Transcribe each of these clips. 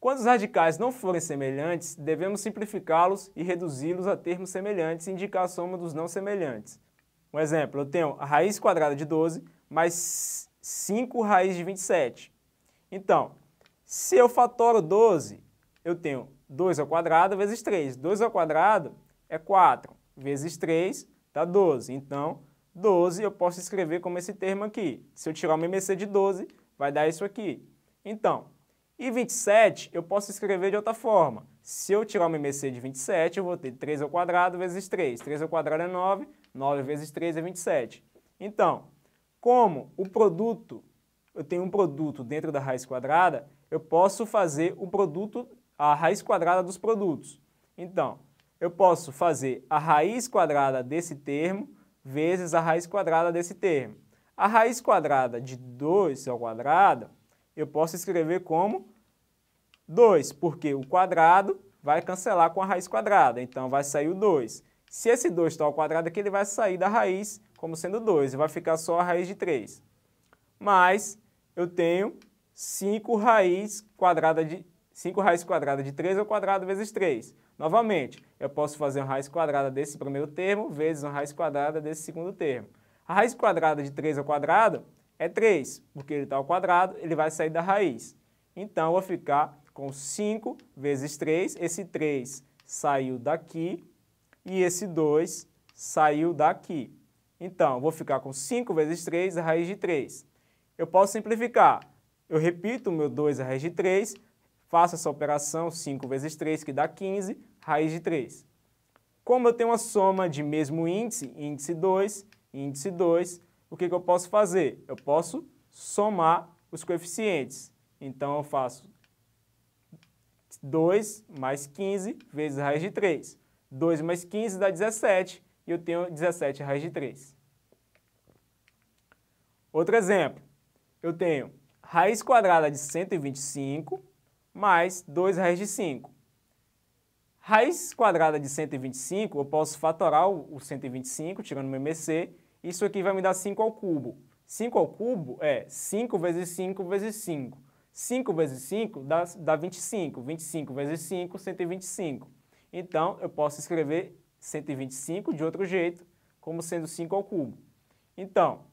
Quando os radicais não forem semelhantes, devemos simplificá-los e reduzi-los a termos semelhantes e indicar a soma dos não semelhantes. Um exemplo, eu tenho a raiz quadrada de 12 mais 5 raiz de 27. Então, se eu fatoro 12, eu tenho 2 ao quadrado vezes 3. 2 ao quadrado é 4, vezes 3 dá 12. Então, 12 eu posso escrever como esse termo aqui. Se eu tirar o MMC de 12, vai dar isso aqui. Então, e 27 eu posso escrever de outra forma. Se eu tirar o MMC de 27, eu vou ter 3 ao quadrado vezes 3. 3 ao quadrado é 9, 9 vezes 3 é 27. Então, como o produto, eu tenho um produto dentro da raiz quadrada, eu posso fazer o produto, a raiz quadrada dos produtos. Então, eu posso fazer a raiz quadrada desse termo vezes a raiz quadrada desse termo. A raiz quadrada de 2 ao quadrado eu posso escrever como 2, porque o quadrado vai cancelar com a raiz quadrada, então vai sair o 2. Se esse 2 está ao quadrado aqui, ele vai sair da raiz como sendo 2, e vai ficar só a raiz de 3. Mas eu tenho 5 raiz quadrada de 5 raiz quadrada de 3 ao quadrado vezes 3. Novamente, eu posso fazer uma raiz quadrada desse primeiro termo vezes uma raiz quadrada desse segundo termo. A raiz quadrada de 3 ao quadrado é 3, porque ele está ao quadrado, ele vai sair da raiz. Então, eu vou ficar com 5 vezes 3, esse 3 saiu daqui e esse 2 saiu daqui. Então, vou ficar com 5 vezes 3, a raiz de 3. Eu posso simplificar. Eu repito o meu 2, a raiz de 3, faço essa operação, 5 vezes 3, que dá 15, raiz de 3. Como eu tenho uma soma de mesmo índice, índice 2, índice 2, o que, que eu posso fazer? Eu posso somar os coeficientes. Então, eu faço 2 mais 15 vezes raiz de 3. 2 mais 15 dá 17 e eu tenho 17 raiz de 3. Outro exemplo, eu tenho raiz quadrada de 125 mais 2 raiz de 5. Raiz quadrada de 125, eu posso fatorar o 125, tirando o meu MC, isso aqui vai me dar 5 ao cubo. 5 ao cubo é 5 vezes 5 vezes 5. 5 vezes 5 dá, dá 25. 25 vezes 5, 125. Então, eu posso escrever 125 de outro jeito, como sendo 5 ao cubo. Então,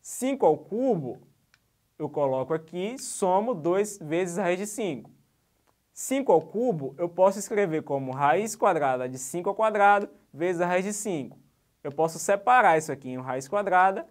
5 ao cubo, eu coloco aqui, somo 2 vezes a raiz de 5. 5 ao cubo, eu posso escrever como raiz quadrada de 5 ao quadrado vezes a raiz de 5 eu posso separar isso aqui em uma raiz quadrada,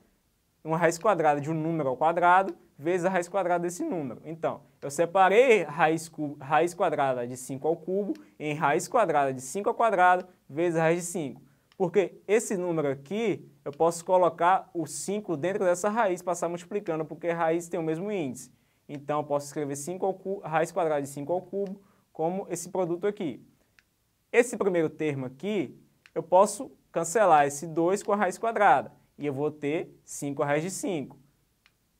uma raiz quadrada de um número ao quadrado, vezes a raiz quadrada desse número. Então, eu separei raiz, raiz quadrada de 5 ao cubo em raiz quadrada de 5 ao quadrado, vezes raiz de 5. Porque esse número aqui, eu posso colocar o 5 dentro dessa raiz, passar multiplicando, porque a raiz tem o mesmo índice. Então, eu posso escrever 5 ao cubo, raiz quadrada de 5 ao cubo como esse produto aqui. Esse primeiro termo aqui, eu posso cancelar esse 2 com a raiz quadrada. E eu vou ter 5 a raiz de 5.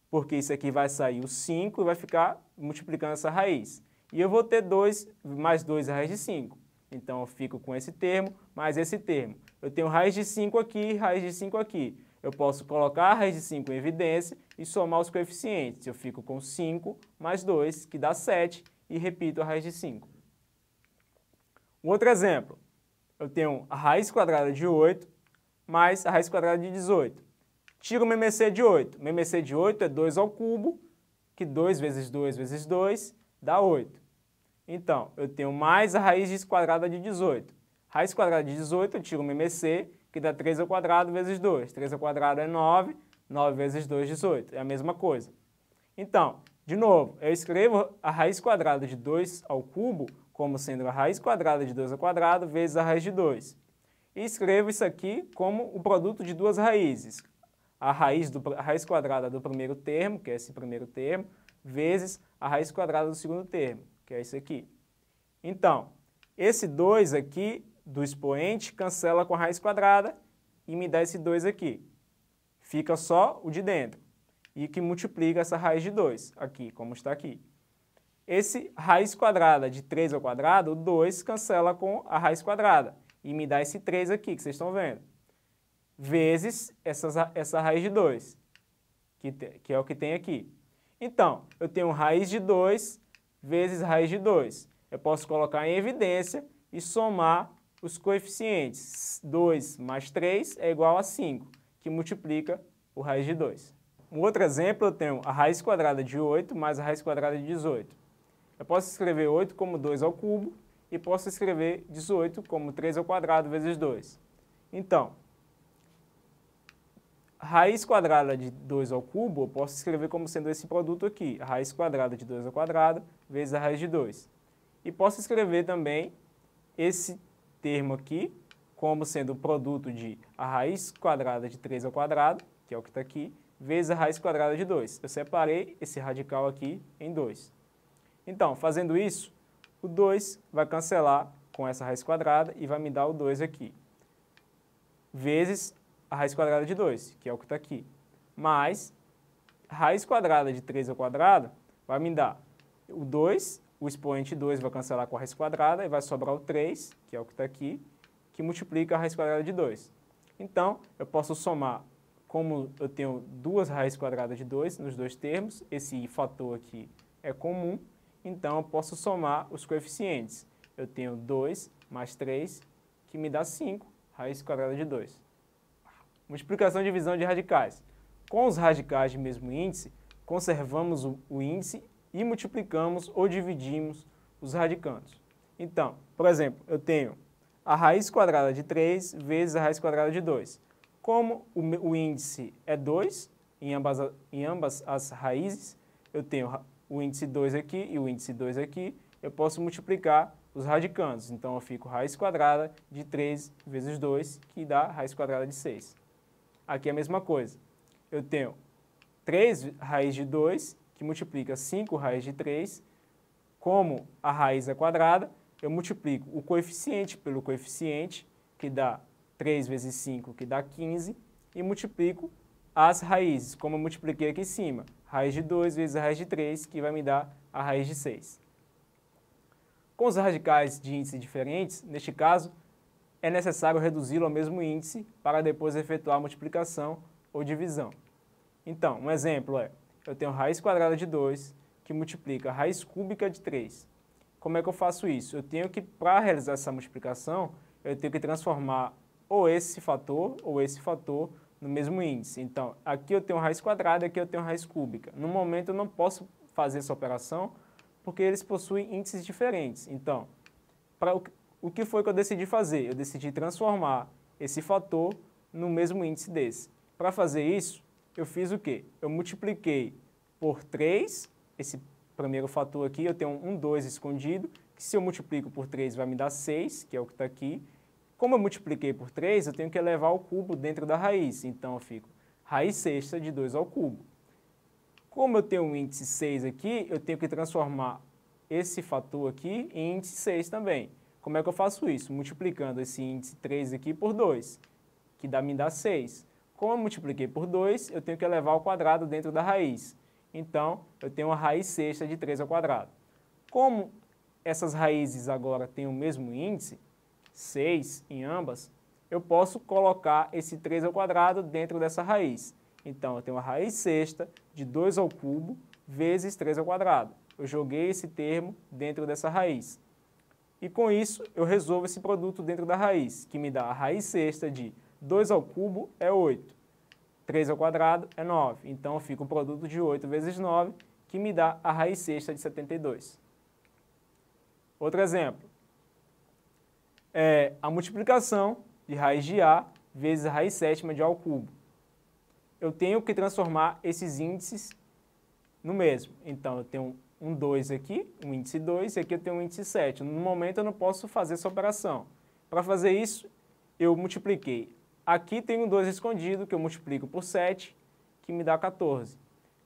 Porque isso aqui vai sair o 5 e vai ficar multiplicando essa raiz. E eu vou ter 2 mais 2 a raiz de 5. Então, eu fico com esse termo mais esse termo. Eu tenho raiz de 5 aqui raiz de 5 aqui. Eu posso colocar a raiz de 5 em evidência e somar os coeficientes. Eu fico com 5 mais 2, que dá 7, e repito a raiz de 5. Um outro exemplo eu tenho a raiz quadrada de 8 mais a raiz quadrada de 18. Tiro o MMC de 8. O MMC de 8 é 2 ao cubo, que 2 vezes 2 vezes 2 dá 8. Então, eu tenho mais a raiz quadrada de 18. Raiz quadrada de 18, eu tiro o MMC, que dá 3 ao quadrado vezes 2. 3 ao quadrado é 9, 9 vezes 2, 18. É a mesma coisa. Então, de novo, eu escrevo a raiz quadrada de 2 ao cubo como sendo a raiz quadrada de 2 ao quadrado vezes a raiz de 2. E escrevo isso aqui como o produto de duas raízes. A raiz, do, a raiz quadrada do primeiro termo, que é esse primeiro termo, vezes a raiz quadrada do segundo termo, que é esse aqui. Então, esse 2 aqui do expoente cancela com a raiz quadrada e me dá esse 2 aqui. Fica só o de dentro. E que multiplica essa raiz de 2 aqui, como está aqui. Esse raiz quadrada de 3 ao quadrado, o 2 cancela com a raiz quadrada e me dá esse 3 aqui, que vocês estão vendo, vezes essa, essa raiz de 2, que, que é o que tem aqui. Então, eu tenho raiz de 2 vezes raiz de 2. Eu posso colocar em evidência e somar os coeficientes. 2 mais 3 é igual a 5, que multiplica o raiz de 2. Um outro exemplo, eu tenho a raiz quadrada de 8 mais a raiz quadrada de 18. Eu posso escrever 8 como 2 ao cubo e posso escrever 18 como 3 ao quadrado vezes 2. Então, raiz quadrada de 2 ao cubo, eu posso escrever como sendo esse produto aqui, raiz quadrada de 2 ao quadrado vezes a raiz de 2. E posso escrever também esse termo aqui como sendo o produto de a raiz quadrada de 3 ao quadrado, que é o que está aqui, vezes a raiz quadrada de 2. Eu separei esse radical aqui em 2. Então, fazendo isso, o 2 vai cancelar com essa raiz quadrada e vai me dar o 2 aqui. Vezes a raiz quadrada de 2, que é o que está aqui. Mais raiz quadrada de 3 ao quadrado vai me dar o 2, o expoente 2 vai cancelar com a raiz quadrada e vai sobrar o 3, que é o que está aqui, que multiplica a raiz quadrada de 2. Então, eu posso somar, como eu tenho duas raízes quadradas de 2 nos dois termos, esse fator aqui é comum, então eu posso somar os coeficientes. Eu tenho 2 mais 3, que me dá 5, raiz quadrada de 2. Multiplicação e divisão de radicais. Com os radicais de mesmo índice, conservamos o, índice e multiplicamos ou dividimos os radicandos. Então, por exemplo, eu tenho a raiz quadrada de 3 vezes a raiz quadrada de 2. Como o, o índice é 2 em ambas, em ambas as raízes, eu tenho o índice 2 aqui e o índice 2 aqui, eu posso multiplicar os radicandos. Então, eu fico raiz quadrada de 3 vezes 2, que dá raiz quadrada de 6. Aqui é a mesma coisa. Eu tenho 3 raiz de 2, que multiplica 5 raiz de 3. Como a raiz é quadrada, eu multiplico o coeficiente pelo coeficiente, que dá 3 vezes 5, que dá 15, e multiplico as raízes, como eu multipliquei aqui em cima. Raiz de 2 vezes a raiz de 3, que vai me dar a raiz de 6. Com os radicais de índices diferentes, neste caso, é necessário reduzi-lo ao mesmo índice para depois efetuar a multiplicação ou divisão. Então, um exemplo é, eu tenho raiz quadrada de 2, que multiplica raiz cúbica de 3. Como é que eu faço isso? Eu tenho que, para realizar essa multiplicação, eu tenho que transformar ou esse fator ou esse fator no mesmo índice. Então, aqui eu tenho raiz quadrada, aqui eu tenho raiz cúbica. No momento eu não posso fazer essa operação porque eles possuem índices diferentes. Então, para o que foi que eu decidi fazer? Eu decidi transformar esse fator no mesmo índice desse. Para fazer isso, eu fiz o quê? Eu multipliquei por 3, esse primeiro fator aqui, eu tenho um 2 escondido, que se eu multiplico por 3 vai me dar 6, que é o que está aqui. Como eu multipliquei por 3, eu tenho que elevar o cubo dentro da raiz, então eu fico raiz sexta de 2 ao cubo. Como eu tenho um índice 6 aqui, eu tenho que transformar esse fator aqui em índice 6 também. Como é que eu faço isso? Multiplicando esse índice 3 aqui por 2, que dá, me dá 6. Como eu multipliquei por 2, eu tenho que elevar ao quadrado dentro da raiz. Então, eu tenho a raiz sexta de 3 ao quadrado. Como essas raízes agora têm o mesmo índice, 6 em ambas, eu posso colocar esse 3 ao quadrado dentro dessa raiz. Então, eu tenho a raiz sexta de 2 ao cubo vezes 3 ao quadrado. Eu joguei esse termo dentro dessa raiz. E com isso, eu resolvo esse produto dentro da raiz, que me dá a raiz sexta de 2 ao cubo é 8, 3 ao quadrado é 9. Então, fica o produto de 8 vezes 9, que me dá a raiz sexta de 72. Outro exemplo. É a multiplicação de raiz de A vezes a raiz sétima de A ao cubo. Eu tenho que transformar esses índices no mesmo. Então, eu tenho um 2 aqui, um índice 2, e aqui eu tenho um índice 7. No momento eu não posso fazer essa operação. Para fazer isso, eu multipliquei. Aqui tem um 2 escondido, que eu multiplico por 7, que me dá 14.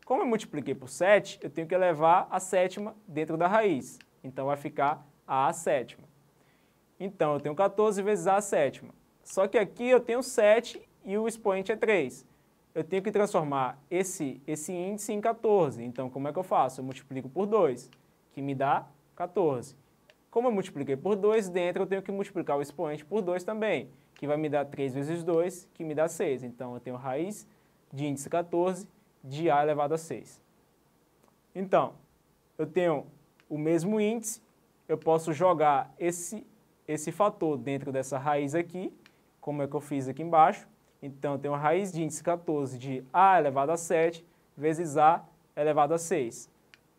Como eu multipliquei por 7, eu tenho que elevar a sétima dentro da raiz. Então vai ficar a sétima. Então eu tenho 14 vezes a sétima. Só que aqui eu tenho 7 e o expoente é 3 eu tenho que transformar esse, esse índice em 14. Então, como é que eu faço? Eu multiplico por 2, que me dá 14. Como eu multipliquei por 2, dentro eu tenho que multiplicar o expoente por 2 também, que vai me dar 3 vezes 2, que me dá 6. Então, eu tenho raiz de índice 14 de A elevado a 6. Então, eu tenho o mesmo índice, eu posso jogar esse, esse fator dentro dessa raiz aqui, como é que eu fiz aqui embaixo. Então, eu tenho a raiz de índice 14 de a elevado a 7 vezes a elevado a 6.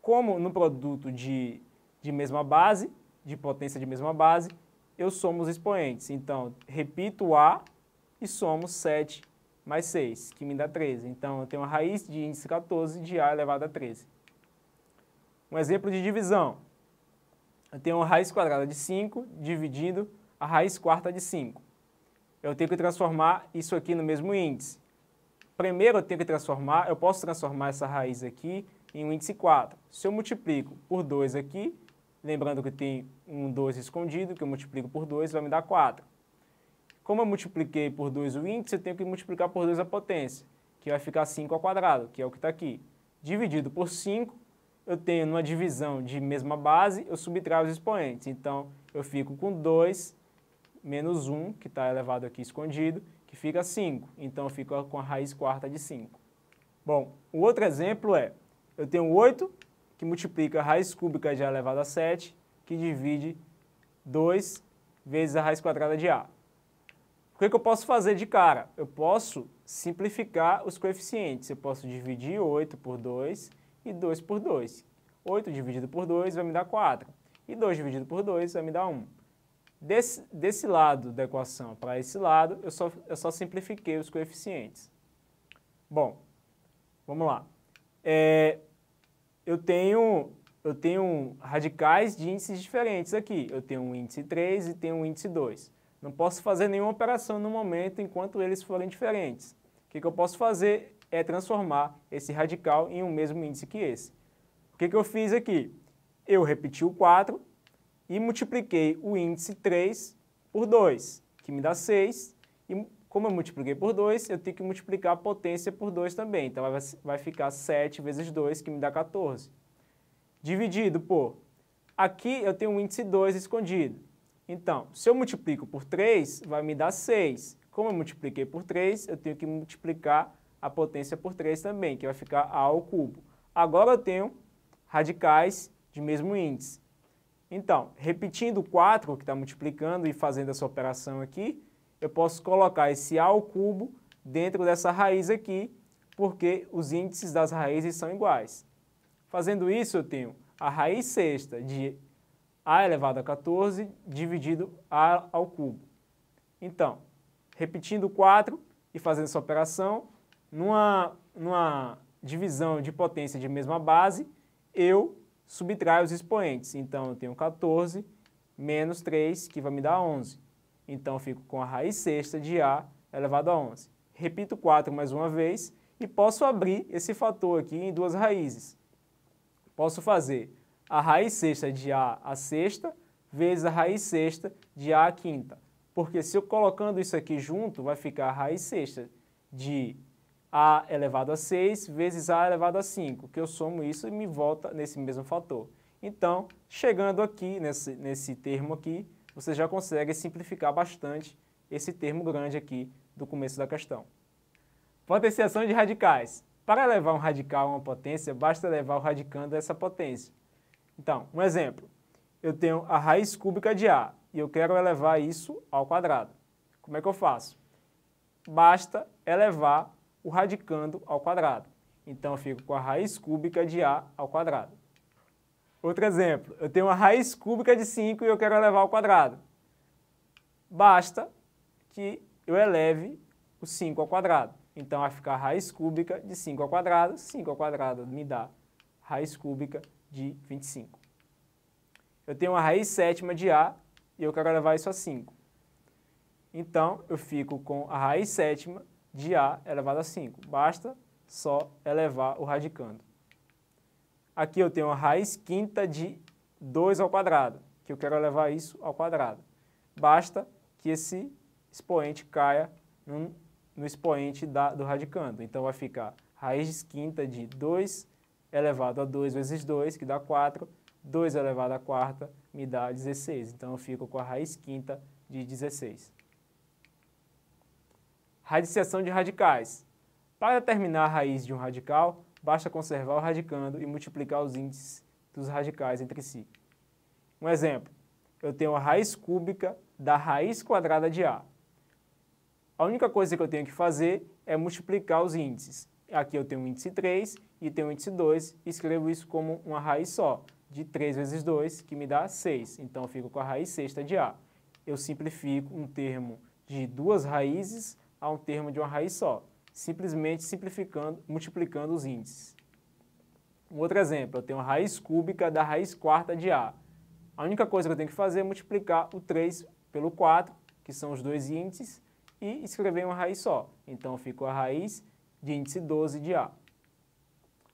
Como no produto de, de mesma base, de potência de mesma base, eu somo os expoentes. Então, repito a e somo 7 mais 6, que me dá 13. Então, eu tenho a raiz de índice 14 de a elevado a 13. Um exemplo de divisão. Eu tenho a raiz quadrada de 5 dividindo a raiz quarta de 5. Eu tenho que transformar isso aqui no mesmo índice. Primeiro eu tenho que transformar, eu posso transformar essa raiz aqui em um índice 4. Se eu multiplico por 2 aqui, lembrando que tem um 2 escondido, que eu multiplico por 2, vai me dar 4. Como eu multipliquei por 2 o índice, eu tenho que multiplicar por 2 a potência, que vai ficar 5 ao quadrado, que é o que está aqui. Dividido por 5, eu tenho numa divisão de mesma base, eu subtraio os expoentes. Então, eu fico com 2 menos 1, que está elevado aqui escondido, que fica 5. Então, eu fico com a raiz quarta de 5. Bom, o outro exemplo é, eu tenho 8, que multiplica a raiz cúbica de A elevado a 7, que divide 2 vezes a raiz quadrada de A. O que, que eu posso fazer de cara? Eu posso simplificar os coeficientes. Eu posso dividir 8 por 2 e 2 por 2. 8 dividido por 2 vai me dar 4. E 2 dividido por 2 vai me dar 1. Desse, desse lado da equação para esse lado, eu só, eu só simplifiquei os coeficientes. Bom, vamos lá. É, eu, tenho, eu tenho radicais de índices diferentes aqui. Eu tenho um índice 3 e tenho um índice 2. Não posso fazer nenhuma operação no momento enquanto eles forem diferentes. O que, que eu posso fazer é transformar esse radical em um mesmo índice que esse. O que, que eu fiz aqui? Eu repeti o 4 e multipliquei o índice 3 por 2, que me dá 6. E como eu multipliquei por 2, eu tenho que multiplicar a potência por 2 também. Então vai ficar 7 vezes 2, que me dá 14. Dividido por... Aqui eu tenho o índice 2 escondido. Então, se eu multiplico por 3, vai me dar 6. Como eu multipliquei por 3, eu tenho que multiplicar a potência por 3 também, que vai ficar a ao cubo. Agora eu tenho radicais de mesmo índice. Então, repetindo o 4, que está multiplicando e fazendo essa operação aqui, eu posso colocar esse a ao cubo dentro dessa raiz aqui, porque os índices das raízes são iguais. Fazendo isso, eu tenho a raiz sexta de a elevado a 14 dividido a ao cubo. Então, repetindo 4 e fazendo essa operação, numa, numa divisão de potência de mesma base, eu subtraio os expoentes. Então, eu tenho 14 menos 3, que vai me dar 11. Então, eu fico com a raiz sexta de A elevado a 11. Repito 4 mais uma vez e posso abrir esse fator aqui em duas raízes. Posso fazer a raiz sexta de A a sexta vezes a raiz sexta de A a quinta. Porque se eu colocando isso aqui junto, vai ficar a raiz sexta de A elevado a 6 vezes A elevado a 5, que eu somo isso e me volta nesse mesmo fator. Então, chegando aqui, nesse, nesse termo aqui, você já consegue simplificar bastante esse termo grande aqui do começo da questão. Potenciação de radicais. Para levar um radical a uma potência, basta levar o radicando a essa potência. Então, um exemplo. Eu tenho a raiz cúbica de A e eu quero elevar isso ao quadrado. Como é que eu faço? Basta elevar o radicando ao quadrado. Então, eu fico com a raiz cúbica de A ao quadrado. Outro exemplo. Eu tenho a raiz cúbica de 5 e eu quero elevar ao quadrado. Basta que eu eleve o 5 ao quadrado. Então, vai ficar a raiz cúbica de 5 ao quadrado. 5 ao quadrado me dá raiz cúbica de 25. Eu tenho uma raiz sétima de A e eu quero levar isso a 5. Então, eu fico com a raiz sétima de A elevado a 5. Basta só elevar o radicando. Aqui eu tenho a raiz quinta de 2 ao quadrado, que eu quero levar isso ao quadrado. Basta que esse expoente caia no, no expoente da, do radicando. Então, vai ficar raiz quinta de 2 elevado a 2 vezes 2, que dá 4. 2 elevado a quarta me dá 16. Então, eu fico com a raiz quinta de 16. Radiciação de radicais. Para determinar a raiz de um radical, basta conservar o radicando e multiplicar os índices dos radicais entre si. Um exemplo, eu tenho a raiz cúbica da raiz quadrada de A. A única coisa que eu tenho que fazer é multiplicar os índices. Aqui eu tenho o índice 3 e tenho o índice 2, e escrevo isso como uma raiz só, de 3 vezes 2, que me dá 6. Então eu fico com a raiz sexta de A. Eu simplifico um termo de duas raízes a um termo de uma raiz só, simplesmente simplificando, multiplicando os índices. Um outro exemplo, eu tenho a raiz cúbica da raiz quarta de A. A única coisa que eu tenho que fazer é multiplicar o 3 pelo 4, que são os dois índices, e escrever uma raiz só. Então, fico a raiz de índice 12 de A.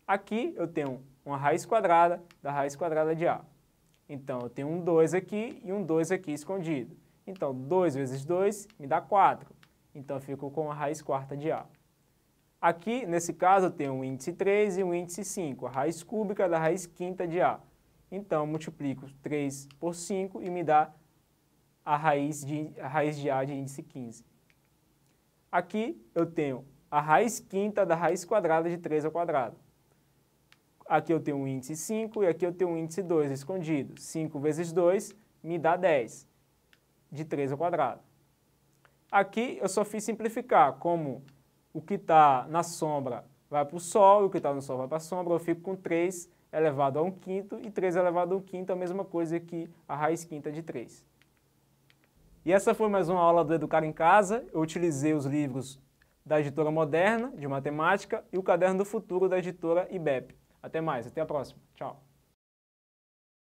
Aqui eu tenho uma raiz quadrada da raiz quadrada de A. Então, eu tenho um 2 aqui e um 2 aqui escondido. Então, 2 vezes 2 me dá 4. Então, eu fico com a raiz quarta de A. Aqui, nesse caso, eu tenho um índice 3 e um índice 5, a raiz cúbica da raiz quinta de A. Então, multiplico 3 por 5 e me dá a raiz de, a raiz de A de índice 15. Aqui, eu tenho a raiz quinta da raiz quadrada de 3 ao quadrado. Aqui eu tenho um índice 5 e aqui eu tenho um índice 2 escondido. 5 vezes 2 me dá 10, de 3 ao quadrado. Aqui eu só fiz simplificar, como o que está na sombra vai para o Sol e o que está no Sol vai para a sombra, eu fico com 3 elevado a 1 quinto e 3 elevado a 1 quinto é a mesma coisa que a raiz quinta de 3. E essa foi mais uma aula do Educar em Casa. Eu utilizei os livros da editora Moderna, de matemática, e o Caderno do Futuro, da editora IBEP. Até mais, até a próxima. Tchau.